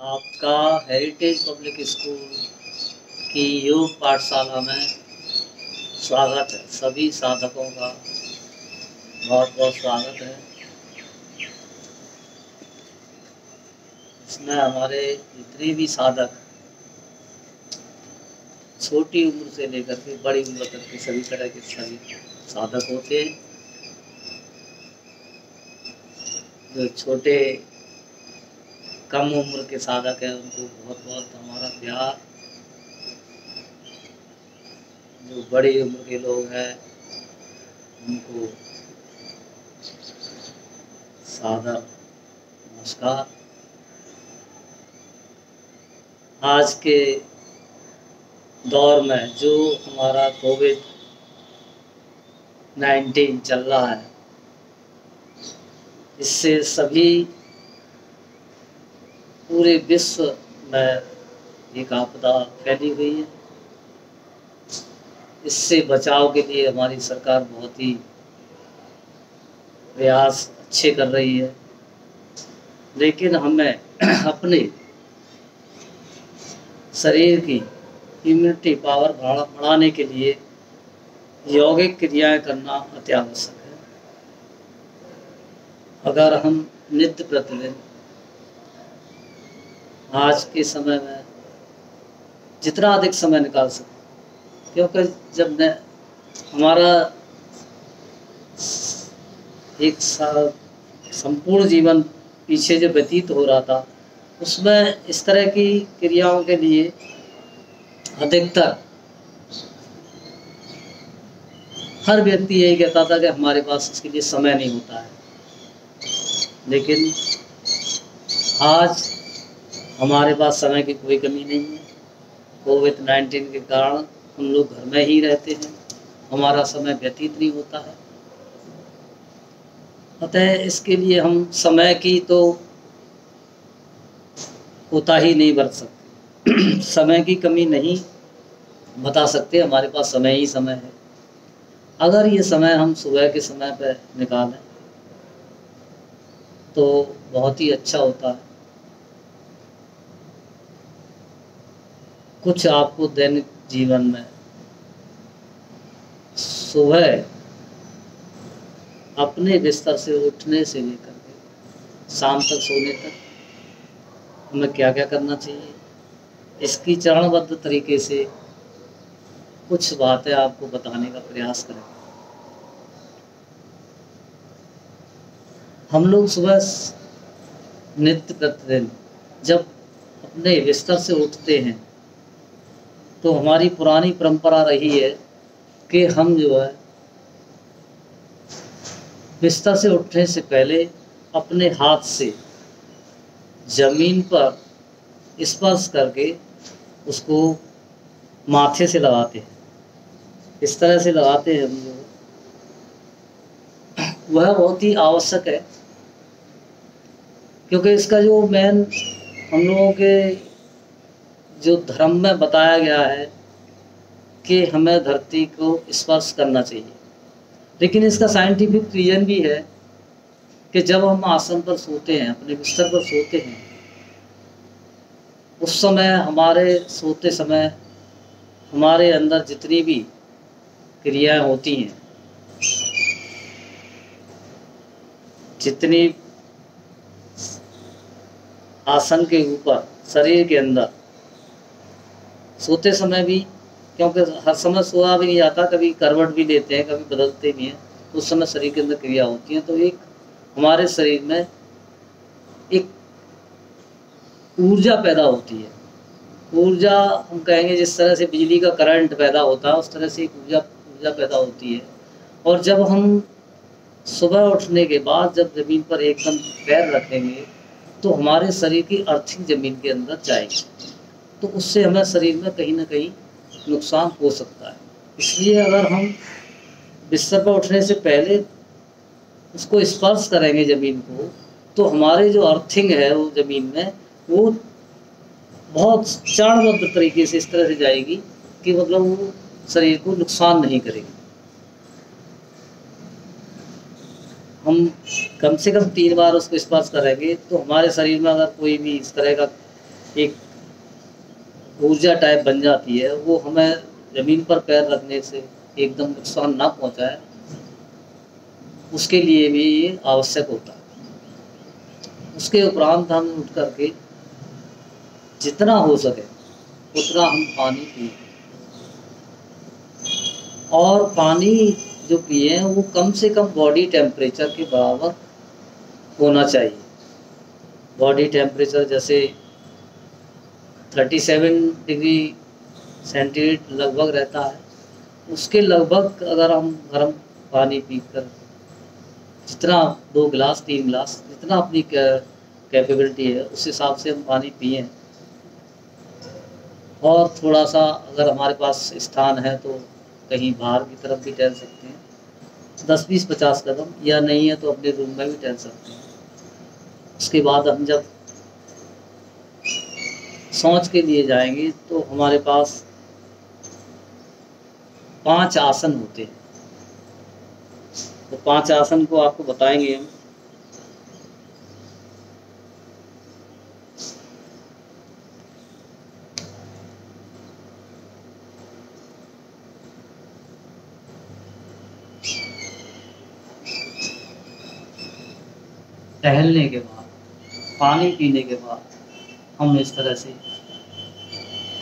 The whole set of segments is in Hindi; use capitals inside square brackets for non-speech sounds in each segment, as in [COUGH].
आपका हेरिटेज पब्लिक स्कूल की योग पाठशाला में स्वागत है। सभी साधकों का बहुत बहुत स्वागत है। इसमें हमारे जितने भी साधक छोटी उम्र से लेकर के बड़ी उम्र तक के सभी तरह के सभी साधक होते हैं। जो छोटे कम उम्र के साधक हैं उनको बहुत बहुत हमारा प्यार। जो बड़ी उम्र के लोग हैं, उनको सादर नमस्कार। आज के दौर में जो हमारा कोविड नाइन्टीन चल रहा है, इससे सभी पूरे विश्व में एक आपदा फैली हुई है। इससे बचाव के लिए हमारी सरकार बहुत ही प्रयास अच्छे कर रही है। लेकिन हमें [CLEARS THROAT] अपने शरीर की इम्यूनिटी पावर बढ़ाने के लिए यौगिक क्रियाएँ करना अत्यावश्यक है। अगर हम नित्य प्रतिदिन आज के समय में जितना अधिक समय निकाल सके। क्योंकि जब मैं, हमारा एक संपूर्ण जीवन पीछे जो व्यतीत हो रहा था, उसमें इस तरह की क्रियाओं के लिए अधिकतर हर व्यक्ति यही कहता था कि हमारे पास इसके लिए समय नहीं होता है। लेकिन आज हमारे पास समय की कोई कमी नहीं है। कोविड नाइन्टीन के कारण हम लोग घर में ही रहते हैं। हमारा समय व्यतीत नहीं होता है। अतः इसके लिए हम समय की तो होता ही नहीं बरत सकते। [CLEARS THROAT] समय की कमी नहीं बता सकते। हमारे पास समय ही समय है। अगर ये समय हम सुबह के समय पर निकालें तो बहुत ही अच्छा होता है। कुछ आपको दैनिक जीवन में सुबह अपने बिस्तर से उठने से लेकर के शाम तक सोने तक हमें क्या क्या करना चाहिए? इसकी चरणबद्ध तरीके से कुछ बातें आपको बताने का प्रयास करें। हम लोग सुबह नित्य प्रतिदिन जब अपने बिस्तर से उठते हैं तो हमारी पुरानी परंपरा रही है कि हम जो है, बिस्तर से उठने से पहले अपने हाथ से ज़मीन पर स्पर्श करके उसको माथे से लगाते हैं। इस तरह से लगाते हैं हम लोग। वह बहुत ही आवश्यक है, क्योंकि इसका जो मेन हम लोगों के जो धर्म में बताया गया है कि हमें धरती को स्पर्श करना चाहिए। लेकिन इसका साइंटिफिक रीजन भी है कि जब हम आसन पर सोते हैं, अपने बिस्तर पर सोते हैं, उस समय हमारे सोते समय हमारे अंदर जितनी भी क्रियाएँ होती हैं, जितनी आसन के ऊपर, शरीर के अंदर सोते समय भी, क्योंकि हर समय सोया भी नहीं जाता, कभी करवट भी लेते हैं, कभी बदलते भी हैं, उस समय शरीर के अंदर क्रिया होती है तो एक हमारे शरीर में एक ऊर्जा पैदा होती है। ऊर्जा हम कहेंगे जिस तरह से बिजली का करंट पैदा होता है, उस तरह से एक ऊर्जा ऊर्जा पैदा होती है। और जब हम सुबह उठने के बाद जब ज़मीन पर एकदम पैर रखेंगे तो हमारे शरीर की अर्थिंग ज़मीन के अंदर जाएगी। तो उससे हमें शरीर में कहीं ना कहीं नुकसान हो सकता है। इसलिए अगर हम बिस्तर पर उठने से पहले उसको स्पर्श करेंगे ज़मीन को तो हमारे जो अर्थिंग है वो ज़मीन में, वो बहुत चरणबद्ध तरीके से इस तरह से जाएगी कि मतलब वो शरीर को नुकसान नहीं करेगी। हम कम से कम तीन बार उसको स्पर्श करेंगे तो हमारे शरीर में अगर कोई भी इस तरह का एक ऊर्जा टाइप बन जाती है, वो हमें ज़मीन पर पैर रखने से एकदम नुकसान ना पहुँचाए, उसके लिए भी ये आवश्यक होता है। उसके उपरांत हम उठ करके जितना हो सके उतना हम पानी पिए। और पानी जो पिए हैं, वो कम से कम बॉडी टेम्परेचर के बराबर होना चाहिए। बॉडी टेम्परेचर जैसे 37 डिग्री सेंटीग्रेड लगभग रहता है। उसके लगभग अगर हम गर्म पानी पीकर, जितना दो गिलास, तीन गिलास, जितना अपनी कैपेबिलिटी है, उस हिसाब से हम पानी पिए। और थोड़ा सा अगर हमारे पास स्थान है तो कहीं बाहर की तरफ़ भी टहल सकते हैं। दस बीस पचास कदम, या नहीं है तो अपने रूम में भी टहल सकते हैं। उसके बाद हम जब सोच के लिए जाएँगे तो हमारे पास पाँच आसन होते हैं। तो पाँच आसन को आपको बताएँगे हम। टहलने के बाद, पानी पीने के बाद, हम इस तरह से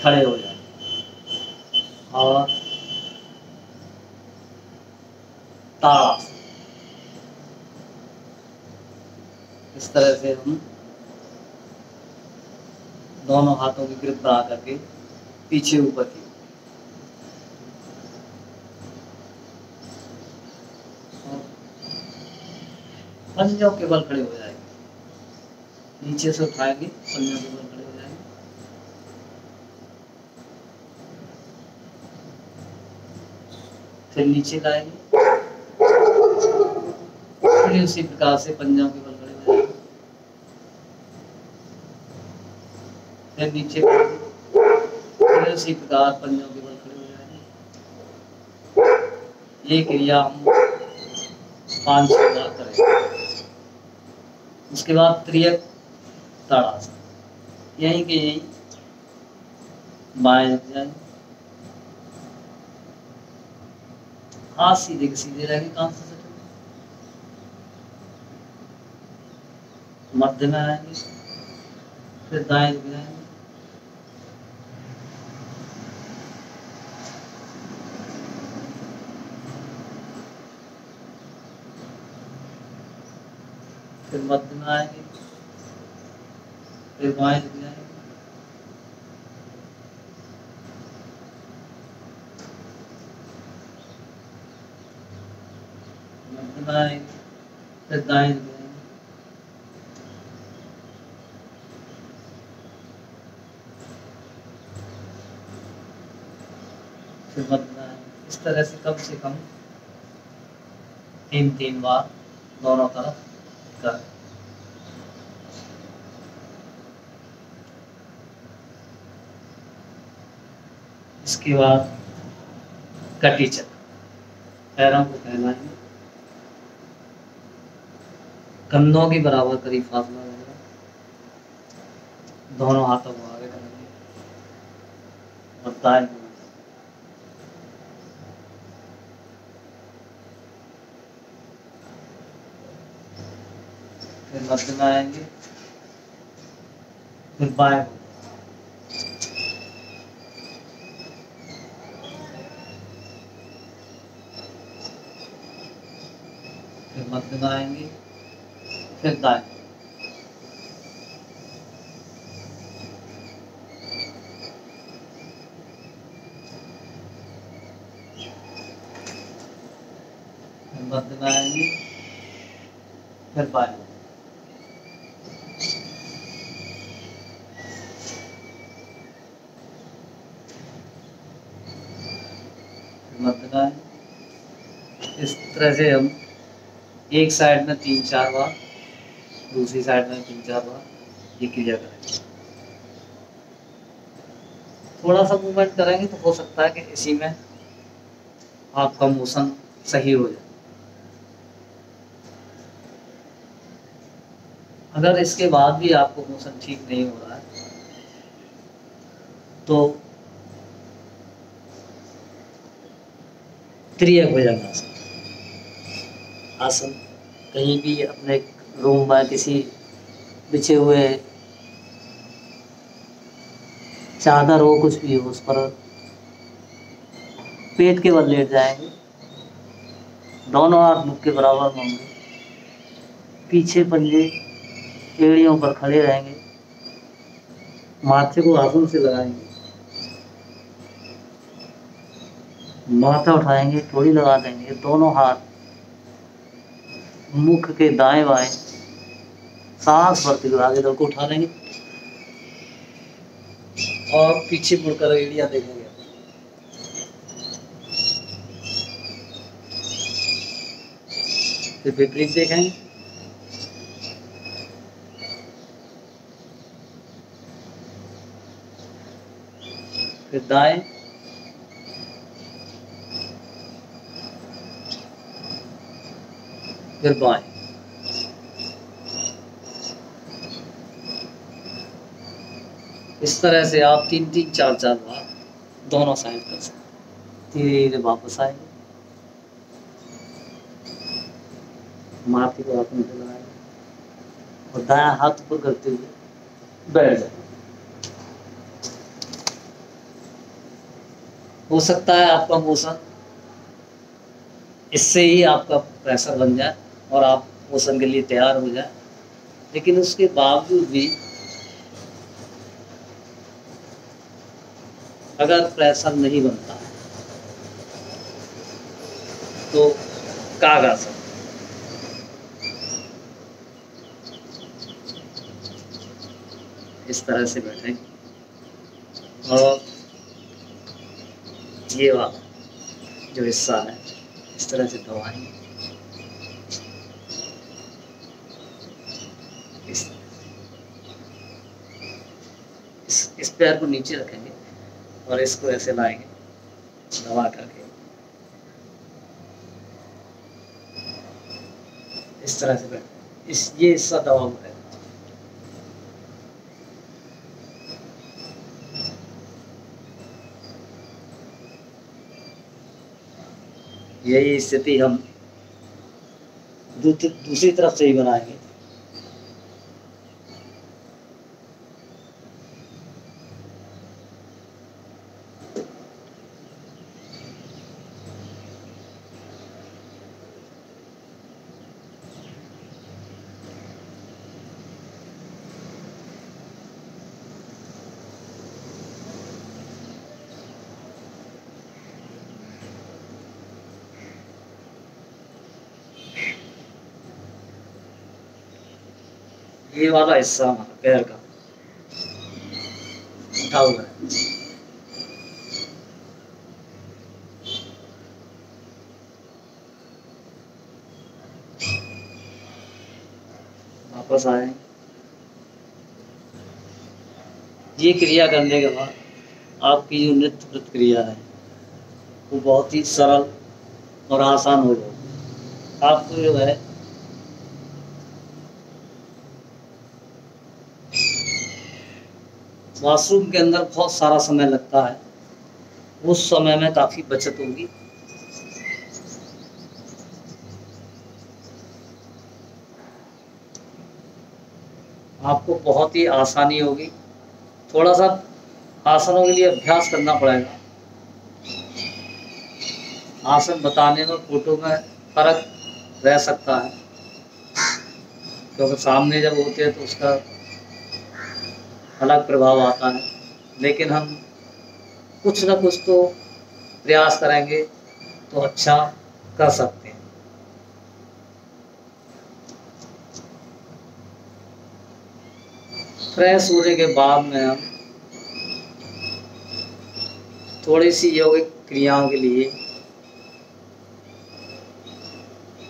खड़े हो जाए। और ताड़ा इस तरह से हम दोनों हाथों की ग्रिप बना करके पीछे ऊपर की। पंजों के बल खड़े हो जाएँगे। नीचे से उठाएँगे, पंजों के बल खड़े हो जाएँगे फिर नीचे लाएँगे। फिर उसी प्रकार से पंजों के बल खड़े जाएँगे फिर नीचे उसी प्रकार पंजों के बल खड़े हो जाएँगे ये क्रिया हम पाँच छह बार करेंगे। उसके बाद त्रियक ताड़ासन यहीं के यहीं बाएँ जाए हाथ सीधे के सीधे रहेंगे कान से सटे मध्य में आएँगे फिर दाएँ झुक जाएँगे फिर मध्य में आएँगे फिर बाएँ झुक जाएँगे मध्य में फिर आएँगे इस तरह से कम से कम तीन तीन बार दोनों तरफ़ कर। इसके बाद कटी चक्र पैरों को फैलाएँगे। कंधों के बराबर करीब फासला रहेगा दोनों हाथों को आगे करेंगे और दाएँ फिर मध्य में आएँगे। फिर बाएँ फिर मध्य में आएँगे। फिर दाएँ फिर इस तरह से हम एक साइड में तीन चार बार दूसरी साइड में तीन चार बार ये क्रिया करेंगे थोड़ा सा मूवमेंट करेंगे तो हो सकता है कि इसी में आपका मोशन सही हो जाए। अगर इसके बाद भी आपको मोशन ठीक नहीं हो रहा है तो त्रिय भुजंगासन आसन, कहीं भी अपने रूम में किसी बिछे हुए चादर हो, कुछ भी हो, उस पर पेट के बल लेट जाएँगे। दोनों हाथ मुख के बराबर होंगे। पीछे पंजे एड़ियों पर खड़े रहेंगे। माथे को हाथों से लगाएँगे। माथा उठाएँगे थोड़ी लगा देंगे। दोनों हाथ मुख के दाएँ बाएँ सांस भरते हुए आगे को उठा लेंगे। और पीछे मुड़कर एड़िया देखेंगे। फिर विपरीत देखेंगे। फिर दाएँ। फिर बाएँ। इस तरह से आप तीन तीन चार चार बार दोनों साइड कर सकते धीरे धीरे वापस आएँगे माथे को में लगाए और दाया हाथ ऊपर करते हुए बैठ जाए हो सकता है आपका मोशन इससे ही आपका प्रेशर बन जाए और आप मोशन के लिए तैयार हो जाए, लेकिन उसके बावजूद भी अगर प्रेशर नहीं बनता तो कागासन इस तरह से बैठे। और ये वाला जो हिस्सा है इस तरह से दबाएँगे इस, इस पैर को नीचे रखेंगे। और इसको ऐसे लाएँगे दबा करके। इस तरह से इस, ये हिस्सा दबा हुआ है। यही स्थिति हम दूसरी तरफ़ से ही बनाएँगे। ये वाला हिस्सा हमारा पैर का उठा हुआ है वापस आए ये क्रिया करने के बाद आपकी जो नृत्य प्रतिक्रिया है वो बहुत ही सरल और आसान हो जाएगी आपको जो है वॉशरूम के अंदर बहुत सारा समय लगता है। उस समय में काफ़ी बचत होगी। आपको बहुत ही आसानी होगी। थोड़ा सा आसनों के लिए अभ्यास करना पड़ेगा। आसन बताने में, फ़ोटो में फ़र्क रह सकता है। क्योंकि सामने जब होते हैं तो उसका अलग प्रभाव आता है। लेकिन हम कुछ ना कुछ तो प्रयास करेंगे तो अच्छा कर सकते हैं। फ्रेश होने के बाद में हम थोड़ी सी योगिक क्रियाओं के लिए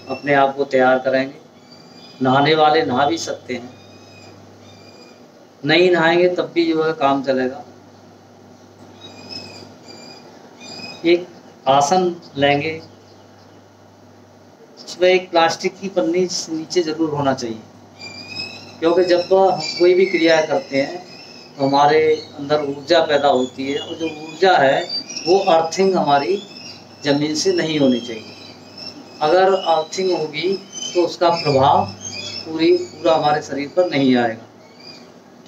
अपने आप को तैयार करेंगे। नहाने वाले नहा भी सकते हैं। नहीं नहाएँगे, तब भी जो है काम चलेगा। एक आसन लेंगे, उसमें एक प्लास्टिक की पन्नी नीचे ज़रूर होना चाहिए। क्योंकि जब हम कोई भी क्रिया करते हैं तो हमारे अंदर ऊर्जा पैदा होती है, और जो ऊर्जा है, वो अर्थिंग हमारी ज़मीन से नहीं होनी चाहिए। अगर अर्थिंग होगी तो उसका प्रभाव पूरी, पूरा हमारे शरीर पर नहीं आएगा।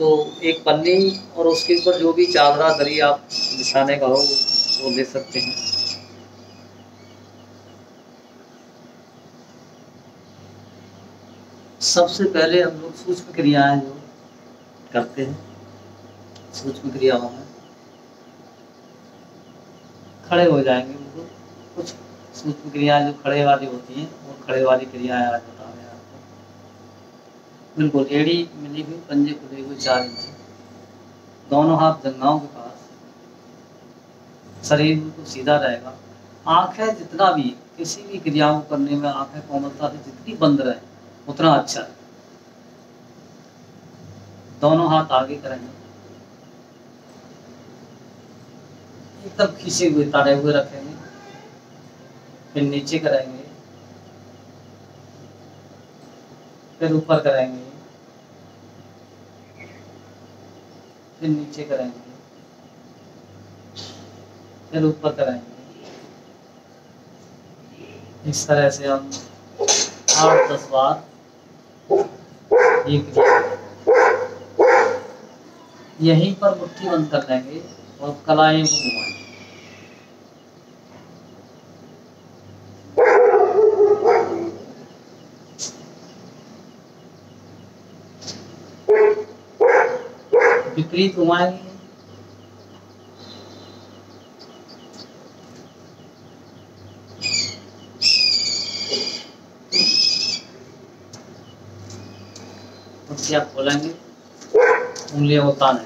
तो एक पन्नी और उसके ऊपर जो भी चादरा, दरी आप बिछाने का हो, वो ले सकते हैं। सबसे पहले हम लोग सूक्ष्म क्रियाएँ जो करते हैं, सूक्ष्म क्रियाओं में खड़े हो जाएँगे उनको कुछ सूक्ष्म क्रियाएँ जो खड़े वाली होती हैं, वो खड़े वाली क्रियाएँ आज बता रहे हैं। बिल्कुल, एड़ी मिली हुई, पंजे खुले हुए चार इंच। दोनों हाथ जंगाओं के पास। शरीर बिल्कुल सीधा रहेगा। आँखें जितना भी, किसी भी क्रिया को करने में आँखें कोमलता से जितनी बंद रहे, उतना अच्छा। है दोनों हाथ आगे करेंगे। एकदम खींचे हुए ताड़े हुए रखेंगे। फिर नीचे करेंगे। फिर ऊपर करेंगे। फिर नीचे करेंगे। फिर ऊपर करेंगे। इस तरह से हम आठ, दस बार एक यहीं पर मुट्ठी बंद कर लेंगे और कलाएँ को घुमाएँगे। विपरीत घुमाएँगे मुठिया खोलेंगे उंगलियों ताने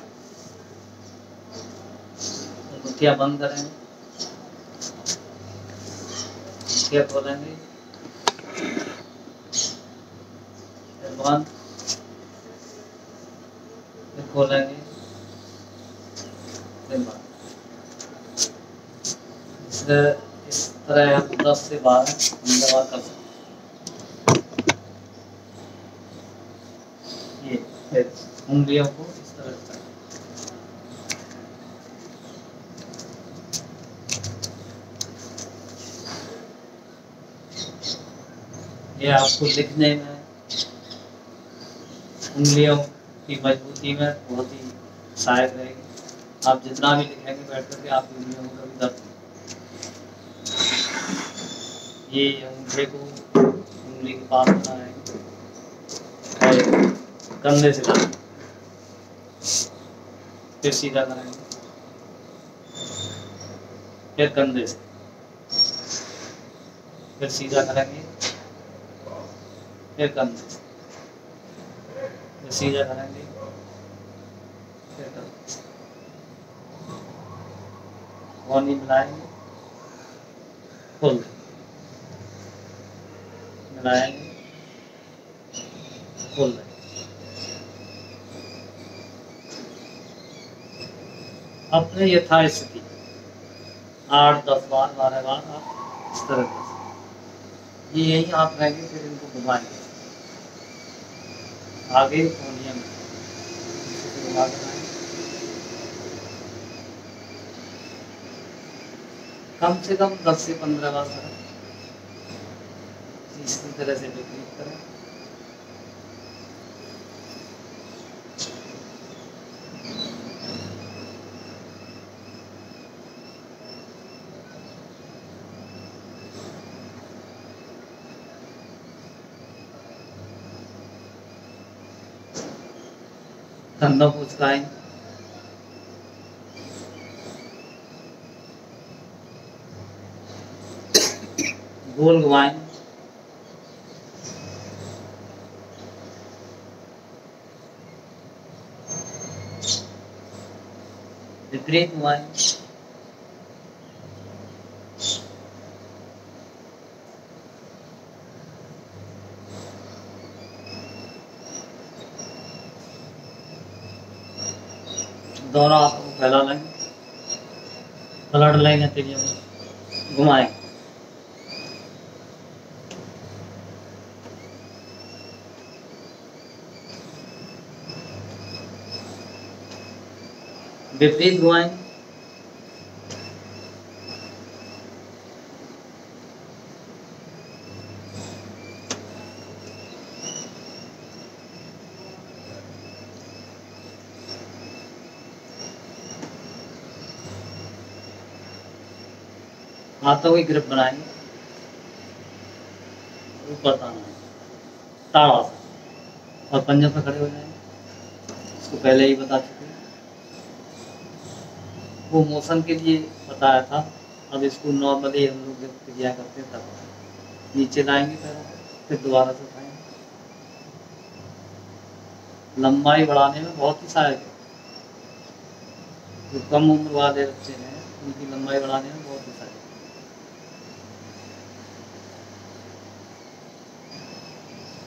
मुठिया बंद करेंगे मुठिया खोलेंगे बंद। खोलेंगे फिर बंद इस तरह हम दस से बारह पंद्रह कर सकते उंगलियों को इस तरह से ये आपको लिखने में, उंगलियों की मजबूती में बहुत ही सहायक रहेगी। आप जितना भी लिखेंगे, बैठ करके आपकी उंगलियों में कभी दर्द नहीं ये अंगूठे को उंगली के पास बनाएँगे कंधे से लाएँगे फिर सीधा करेंगे फिर कंधे से। फिर सीधा करेंगे फिर कंधे से। सीधा करेंगे फिर कंधे से। कोनी मिलाएँगे खोल देंगे मिलाएँगे खोल देंगे अपने यथास्थिति आठ, दस बार बारह बार आप इस तरह कर सकते ये यही आप रहेंगे, फिर इनको घुमाएँगे। आगे कोनिया में कम से कम दस से पंद्रह बार इसी तरह से विपरीत करें [COUGHS] गोल घुमाएँ विपरीत घुमाएँ दोनों आपको फैला लेंगे पलट लेंगे तेलियों में विपरीत घुमाएँगे हाथों की ग्रिप बनाएँगे। ऊपर ताना ताड़ा और पंजों पर खड़े हो जाएँगे। इसको पहले ही बता चुके वो मोशन के लिए बताया था। अब इसको नॉर्मली हम लोग जब क्रिया करते हैं तब नीचे लाएँगे पैरों फिर दोबारा से उठाएँगे। लंबाई बढ़ाने में बहुत ही सहायक है। जो कम उम्र वाले बच्चे हैं, उनकी लंबाई बढ़ाने में बहुत ही सहायक है।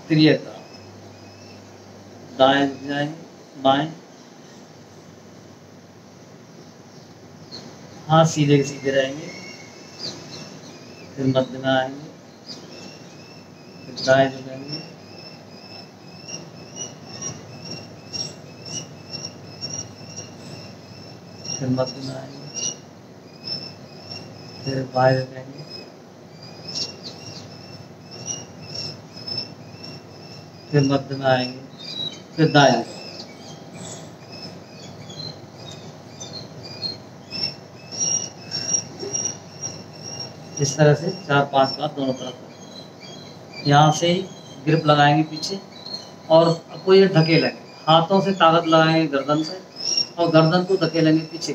क्रियता दाएँ जाएँगे बाएँ हाथ सीधे के सीधे रहेंगे। फिर मध्य में आएँगे। फिर दाएँ झुकेंगे फिर मध्य में आएँगे। फिर बाएँ झुकेंगे फिर मध्य में आएँगे। फिर दाएँ इस तरह से चार पाँच बार दोनों तरफ़ यहाँ से ही ग्रिप लगाएँगे पीछे और आपको ये ढकेलेंगे हाथों से ताकत लगाएँगे गर्दन से और गर्दन को धकेलेंगे पीछे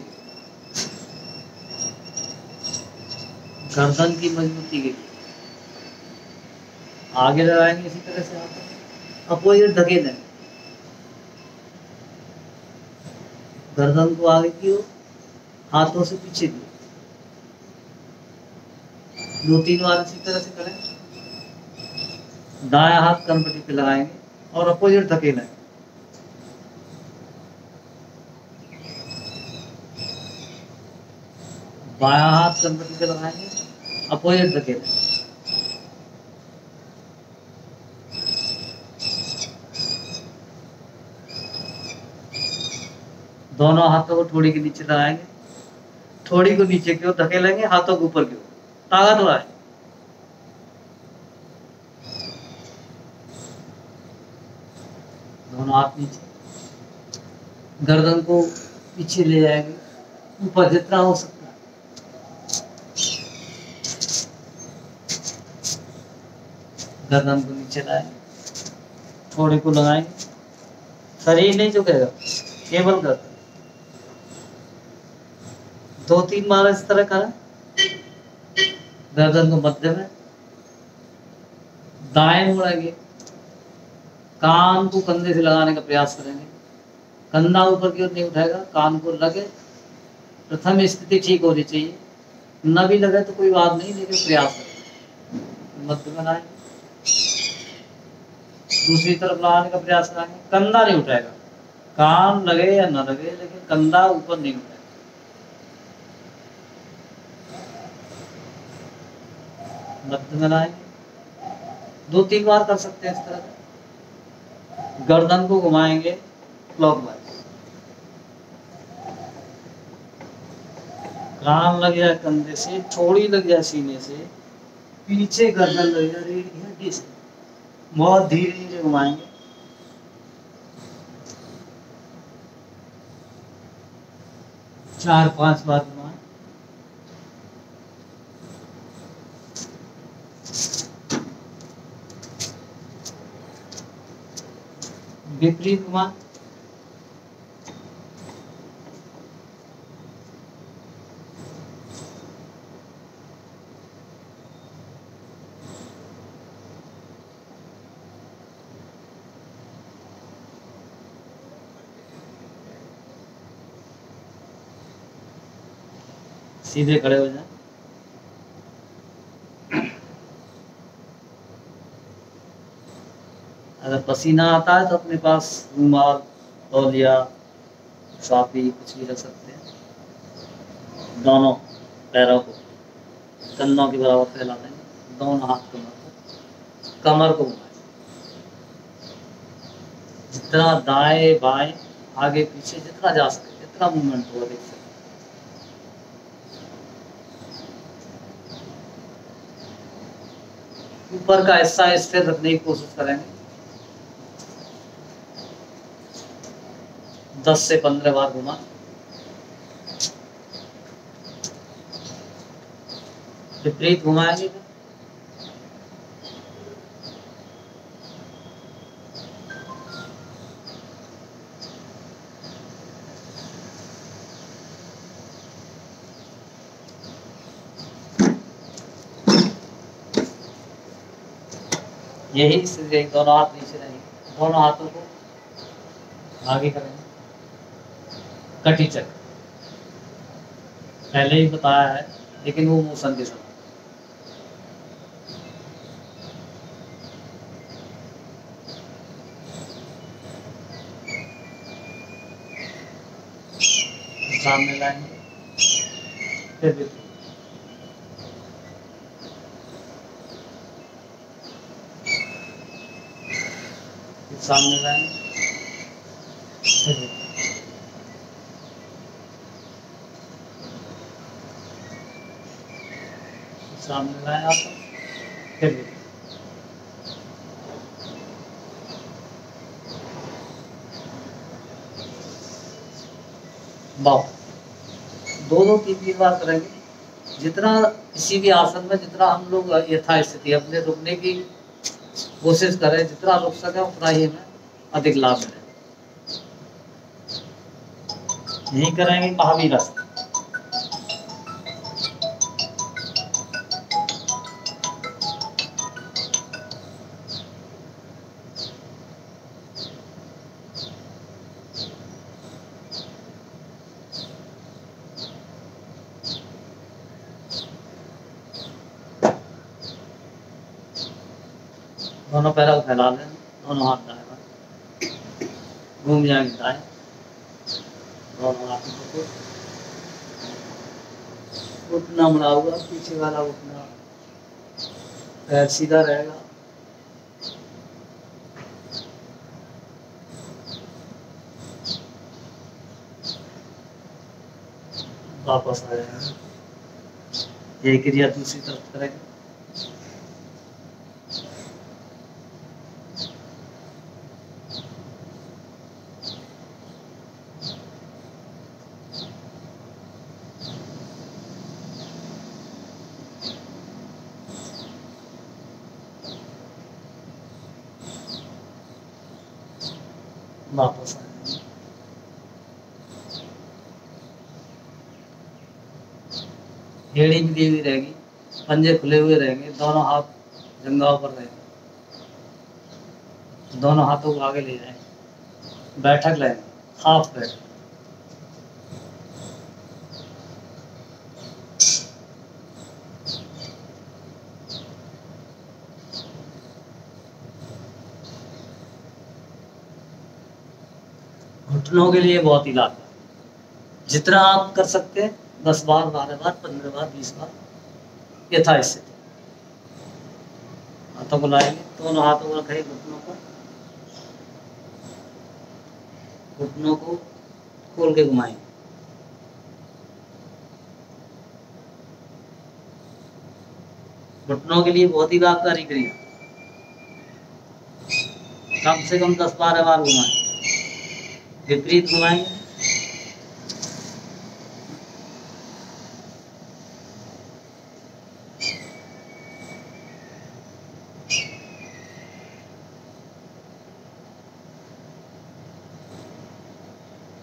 गर्दन की मजबूती के लिए। आगे लगाएँगे इसी तरह से हाथों अपोजिट धकेलेंगे गर्दन को आगे की ओर, हाथों से पीछे की दो तीन बार इसी तरह से करें। दाया हाथ कनपट्टी पे लगाएँगे और अपोजिट धकेलेंगे बाया हाथ कनपट्टी पे लगाएँगे अपोजिट धकेलेंगे दोनों हाथों को थोड़ी के नीचे लगाएँगे, थोड़ी को नीचे क्यों धकेलेंगे, हाथों को ऊपर की ओर। ताकत हो रहा है। दोनों हाथ नीचे। गर्दन को पीछे ले जाएँगे। ऊपर जितना हो सकता है। गर्दन को नीचे लाएँगे। थोड़े को लगाएँगे। शरीर नहीं झुकेगा, केवल गर्दन। दो तीन बार इस तरह करें। गर्दन को मध्य में दाएँ मुड़ेंगे कान को कंधे से लगाने का प्रयास करेंगे। कंधा ऊपर की ओर नहीं उठाएगा, कान को लगे। प्रथम स्थिति ठीक होनी चाहिए। न भी लगे तो कोई बात नहीं, लेकिन प्रयास करें। मध्य में लाएँगे दूसरी तरफ़ लगाने का प्रयास करेंगे। कंधा नहीं उठाएगा। कान लगे या न लगे, लेकिन कंधा ऊपर नहीं उठाएगा। दो तीन बार कर सकते हैं इस तरह गर्दन को घुमाएँगे क्लॉकवाइज कान लग जाए कंधे से थोड़ी लग जाए सीने से, पीछे गर्दन लग जाए हड्डी से बहुत धीरे धीरे घुमाएँगे। चार पाँच बार घुमाएँ विपरीत घुमा सीधे खड़े हो जाए। अगर पसीना आता है तो अपने पास रुमाल, तौलिया, साफी कुछ भी रख सकते हैं। दोनों, पैरों को कंधों के बराबर फैला देंगे दोनों हाथ को मार, कमर को घुमाए जितना दाएँ बाएँ, आगे पीछे जितना जा सके, जितना मूवमेंट होगा देख सकते ऊपर का हिस्सा स्थिर रखने की कोशिश करेंगे। दस से पंद्रह बार घुमा। विपरीत घुमाएँगे यही स्थिति दोनों हाथ नीचे रहेंगे। दोनों हाथों को आगे करेंगे। कटी चक्र पहले ही बताया है, लेकिन वो मोशन के समय सामने लाएँगे। फिर भी। सामने लाएँगे। फिर भी। सामने लाए आप दो दो करेंगे जितना किसी भी आसन में जितना हम लोग यथास्थिति, अपने रुकने की कोशिश करें जितना रुक सके, उतना ही हमें अधिक लाभ मिले। यही करेंगे महावीर रास्ते फैला लें दोनों हाथ दाएँ बाएँ घूम जाएँगे दाएँ दोनों हाथ को उठना मुड़ा हुआ पीछे वाला उठना पैर सीधा रहेगा वापस आ जाएँगे यही क्रिया दूसरी तरफ़ करेंगे वापस आ हेड़ी दी हुई रहेगी, पंजे खुले हुए रहेंगे, दोनों हाथ जंगाओं पर रहेंगे। दोनों हाथों को आगे ले जाएँगे। बैठक लेंगे हाफ़ बैठक। घुटनों के लिए बहुत ही लाभ जितना आप कर सकते, दस बार, बारह बार, पंद्रह बार, बीस बार, यथास्थिति। हाथों को लाएँगे, दोनों हाथों को रखेंगे घुटनों को। घुटनों को खोल के घुमाएँगे घुटनों के लिए बहुत ही लाभकारी क्रिया। कम से कम दस, बारह बार घुमाएँ। विपरीत घुमाएँगे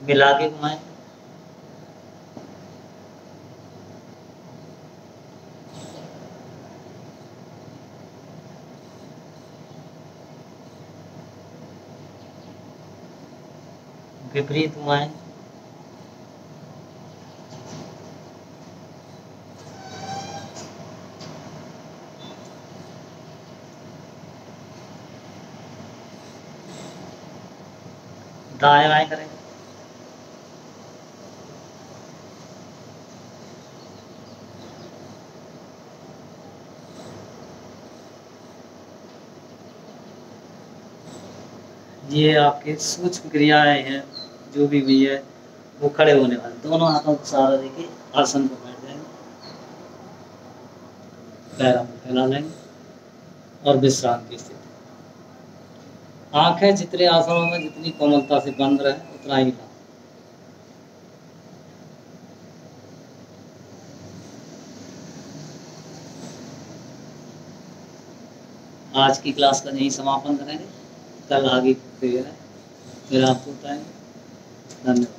मिला के घुमाएँ विपरीत घुमाएँ दाएँ बाएँ करें। ये आपके सूक्ष्म क्रियाएँ हैं। जो भी हुई है, वो खड़े होने वाले दोनों हाथों को सहारा देके आसन पर बैठ जाएँगे। पैर हम फैला लेंगे और विश्राम की स्थिति। आँखें जितने आसनों में जितनी कोमलता से बंद रहे, उतना ही लाभ आज की क्लास का यही समापन करेंगे। कल आगे फिर फिर आपको बताएँगे। നന്ദി